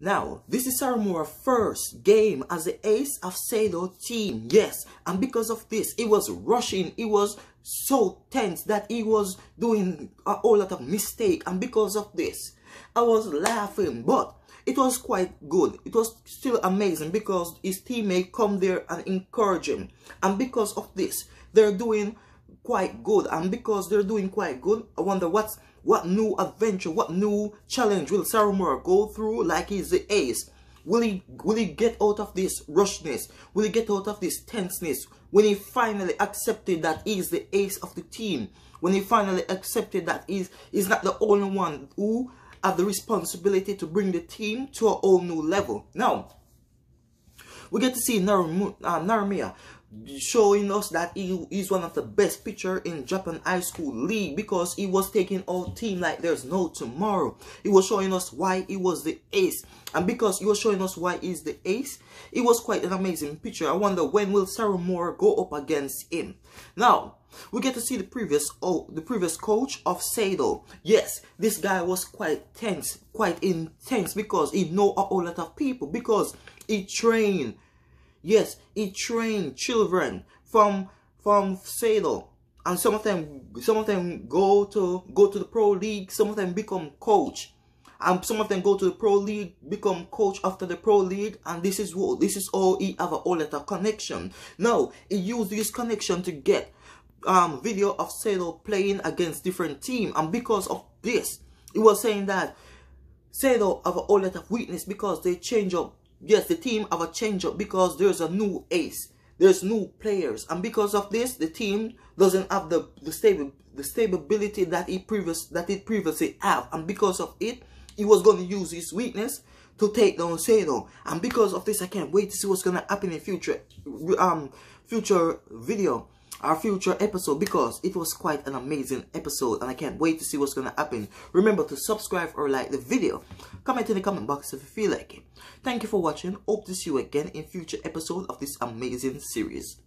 Now, this is Sawamura's first game as the ace of Seido team. Yes, and because of this, he was rushing. He was so tense that he was doing a whole lot of mistake. And because of this, I was laughing. But it was quite good. It was still amazing because his teammate come there and encourage him. And because of this, they're doing quite good. And because they're doing quite good, I wonder what's what new adventure, what new challenge will Sawamura go through like he's the ace? Will he will he get out of this rushness? Will he get out of this tenseness? When he finally accepted that he's the ace of the team, when he finally accepted that he's, he's not the only one who have the responsibility to bring the team to a whole new level. Now, we get to see Narum, uh, Narumiya showing us that he is one of the best pitcher in Japan High School League because he was taking our team like there's no tomorrow. He was showing us why he was the ace. And because he was showing us why he's the ace, he was quite an amazing pitcher. I wonder when will Sawamura go up against him. Now, we get to see the previous oh the previous coach of Seido. Yes, this guy was quite tense, quite intense because he know a whole lot of people because he trained Yes, he trained children from from Seido. And some of them some of them go to go to the pro league, some of them become coach. And some of them go to the pro league, become coach after the pro league, and this is what this is all he have a all of connection. Now he used this connection to get um video of Seido playing against different team, and because of this, he was saying that Seido have a lot of weakness because they change up yes, the team have a change up because there's a new ace. There's new players. And because of this, the team doesn't have the, the stable the stability that it previous that it previously have. And because of it, he was going to use his weakness to take down Seido. And because of this, I can't wait to see what's gonna happen in future um future video our future episode because it was quite an amazing episode and I can't wait to see what's gonna happen. Remember to subscribe or like the video. Comment in the comment box if you feel like it. Thank you for watching. Hope to see you again in future episode of this amazing series.